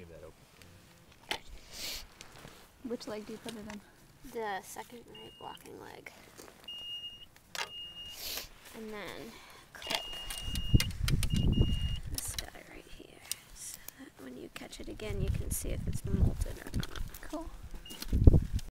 leave that open. Which leg do you put it in? The second right walking leg. And then clip this guy right here so that when you catch it again you can see if it's molted or not. Cool.